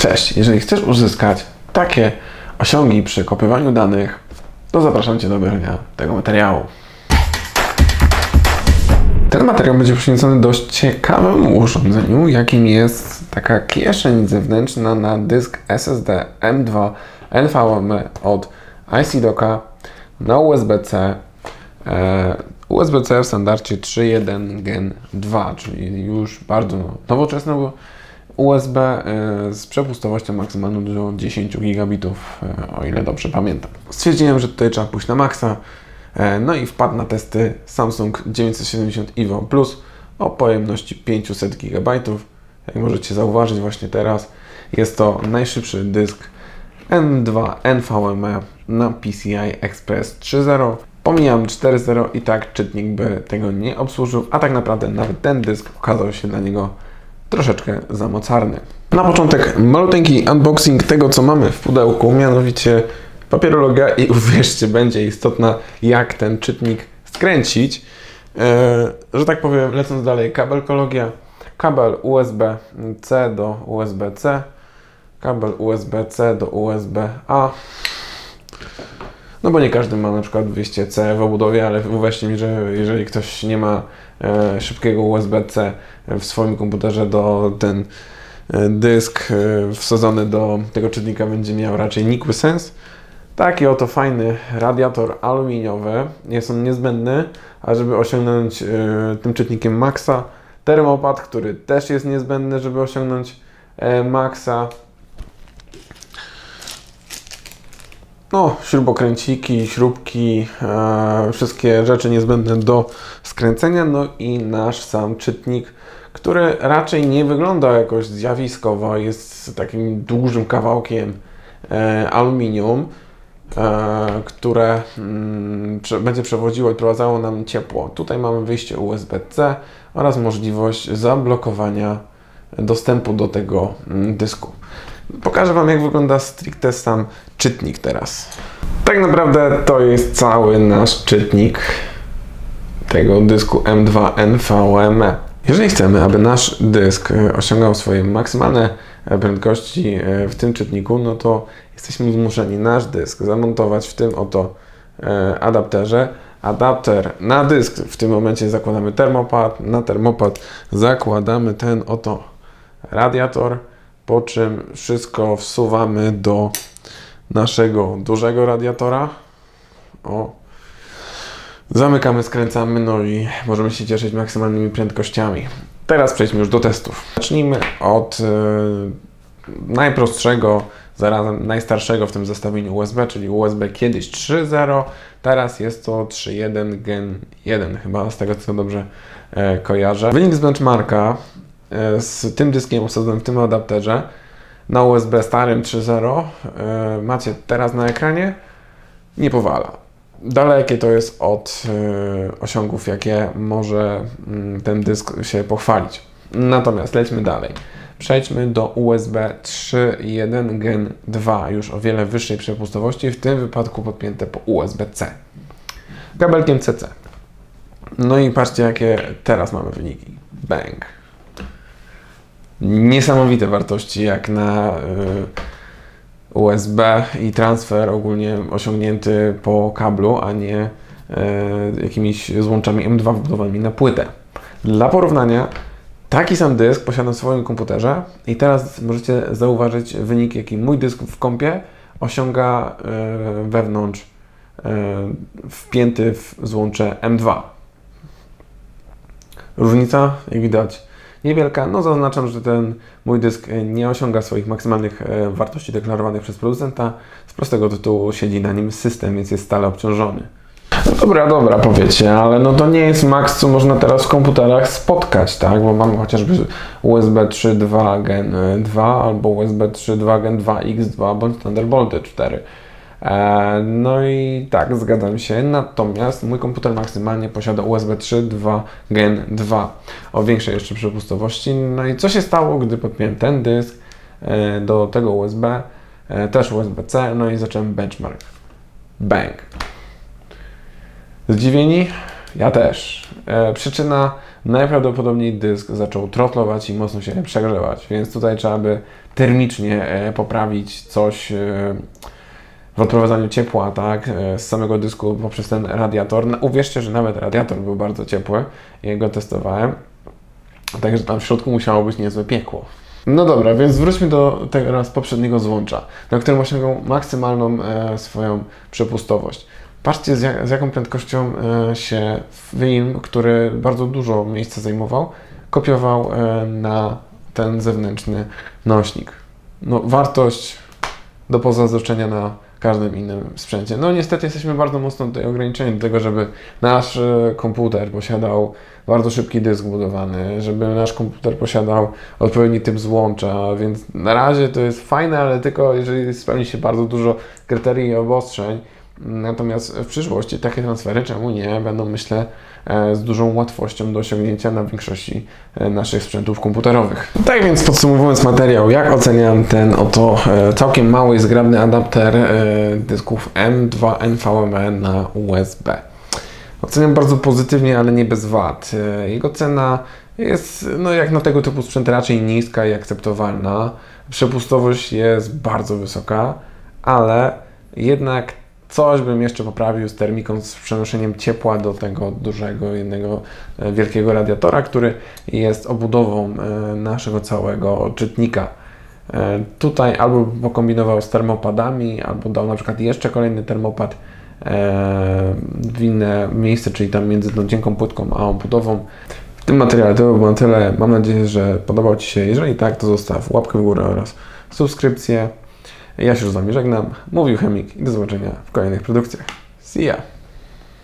Cześć, jeżeli chcesz uzyskać takie osiągi przy kopywaniu danych, to zapraszam Cię do obejrzenia tego materiału. Ten materiał będzie poświęcony dość ciekawemu urządzeniu, jakim jest taka kieszeń zewnętrzna na dysk SSD M2 NVMe od IC na USB-C. E, USB-C w standardzie 3.1 Gen 2, czyli już bardzo nowoczesne USB e, z przepustowością maksymalną do 10 gigabitów, e, o ile dobrze pamiętam. Stwierdziłem, że tutaj trzeba pójść na maksa, e, no i wpadł na testy Samsung 970 EVO Plus o pojemności 500 GB. Jak możecie zauważyć właśnie teraz, jest to najszybszy dysk M2 NVMe na PCI Express 3.0. Pomijam 4.0 i tak czytnik by tego nie obsłużył, a tak naprawdę nawet ten dysk okazał się dla niego troszeczkę za mocarny. Na początek maluteńki unboxing tego, co mamy w pudełku, mianowicie papierologia i uwierzcie, będzie istotna, jak ten czytnik skręcić. Eee, że tak powiem, lecąc dalej, kabelkologia, kabel USB-C do USB-C, kabel USB-C do USB-A. No bo nie każdy ma na przykład wyjście C w obudowie, ale uwierzcie mi, że jeżeli ktoś nie ma e, szybkiego USB-C w swoim komputerze, to ten e, dysk e, wsadzony do tego czytnika będzie miał raczej nikły sens. Taki oto fajny radiator aluminiowy. Jest on niezbędny, a żeby osiągnąć e, tym czytnikiem maksa, termopad, który też jest niezbędny, żeby osiągnąć maksa. No, śrubokręciki, śrubki, e, wszystkie rzeczy niezbędne do skręcenia, no i nasz sam czytnik, który raczej nie wygląda jakoś zjawiskowo, jest takim dużym kawałkiem e, aluminium, e, które mm, będzie przewodziło i prowadzało nam ciepło. Tutaj mamy wyjście USB-C oraz możliwość zablokowania dostępu do tego mm, dysku. Pokażę Wam, jak wygląda stricte sam czytnik teraz. Tak naprawdę to jest cały nasz czytnik tego dysku M2 NVMe. Jeżeli chcemy, aby nasz dysk e, osiągał swoje maksymalne e, prędkości e, w tym czytniku, no to jesteśmy zmuszeni nasz dysk zamontować w tym oto adapterze. Adapter na dysk w tym momencie zakładamy termopad, na termopad zakładamy ten oto radiator po czym wszystko wsuwamy do naszego dużego radiatora. O. Zamykamy, skręcamy, no i możemy się cieszyć maksymalnymi prędkościami. Teraz przejdźmy już do testów. Zacznijmy od yy, najprostszego, zarazem najstarszego w tym zestawieniu USB, czyli USB kiedyś 3.0, teraz jest to 3.1 Gen 1, chyba z tego co dobrze e, kojarzę. Wynik z benchmarka E, z tym dyskiem osadzonym w tym adapterze na USB starym 3.0 e, macie teraz na ekranie, nie powala. Dalekie to jest od e, osiągów, jakie może mm, ten dysk się pochwalić. Natomiast lećmy dalej. Przejdźmy do USB 3.1 Gen 2, już o wiele wyższej przepustowości, w tym wypadku podpięte po USB-C. Kabelkiem CC. No i patrzcie, jakie teraz mamy wyniki. Bang niesamowite wartości jak na y, USB i transfer ogólnie osiągnięty po kablu, a nie y, jakimiś złączami M2 wbudowanymi na płytę. Dla porównania, taki sam dysk posiadam w swoim komputerze i teraz możecie zauważyć wynik, jaki mój dysk w kompie osiąga y, wewnątrz wpięty w złącze M2. Różnica, jak widać, niewielka. No zaznaczam, że ten mój dysk nie osiąga swoich maksymalnych e, wartości deklarowanych przez producenta. Z prostego tytułu siedzi na nim system, więc jest stale obciążony. No dobra, dobra, powiecie, ale no to nie jest maks, co można teraz w komputerach spotkać, tak? Bo mamy chociażby USB 3.2 Gen 2 albo USB 3.2 Gen 2 X2 bądź Thunderbolt 4. E, no i tak, zgadzam się. Natomiast mój komputer maksymalnie posiada USB 3.2 Gen 2 o większej jeszcze przepustowości. No i co się stało, gdy podpiąłem ten dysk e, do tego USB, e, też USB-C, no i zacząłem benchmark. Bang. Zdziwieni? Ja też. Przyczyna najprawdopodobniej dysk zaczął trotlować i mocno się przegrzewać, więc tutaj trzeba by termicznie poprawić coś w odprowadzaniu ciepła, tak, e, z samego dysku poprzez ten radiator. Uwierzcie, że nawet radiator był bardzo ciepły, ja go testowałem, także tam w środku musiało być niezłe piekło. No dobra, więc wróćmy do teraz poprzedniego złącza, na którym osiągnął maksymalną e, swoją przepustowość. Patrzcie, z, jak, z jaką prędkością e, się film, który bardzo dużo miejsca zajmował, kopiował e, na ten zewnętrzny nośnik. No, wartość do pozazdroczenia na każdym innym sprzęcie. No niestety jesteśmy bardzo mocno tutaj ograniczeni do tego, żeby nasz e, komputer posiadał bardzo szybki dysk budowany, żeby nasz komputer posiadał odpowiedni typ złącza, więc na razie to jest fajne, ale tylko jeżeli spełni się bardzo dużo kryterii i obostrzeń. Natomiast w przyszłości takie transfery, czemu nie, będą myślę e, z dużą łatwością do osiągnięcia na większości e, naszych sprzętów komputerowych. Tak więc podsumowując materiał, jak oceniam ten oto e, całkiem mały i zgrabny adapter dysków M2 NVMe na USB. Oceniam bardzo pozytywnie, ale nie bez wad. Jego cena jest, no jak na tego typu sprzęt, raczej niska i akceptowalna. Przepustowość jest bardzo wysoka, ale jednak Coś bym jeszcze poprawił z termiką, z przenoszeniem ciepła do tego dużego, jednego e, wielkiego radiatora, który jest obudową e, naszego całego czytnika. E, tutaj albo pokombinował z termopadami, albo dał na przykład jeszcze kolejny termopad w inne miejsce, czyli tam między tą cienką płytką a obudową. W tym materiale to było na tyle. Mam nadzieję, że podobał Ci się. Jeżeli tak, to zostaw łapkę w górę oraz subskrypcję. Ja się z Wami żegnam. Mówił Chemik i do zobaczenia w kolejnych produkcjach. See ya!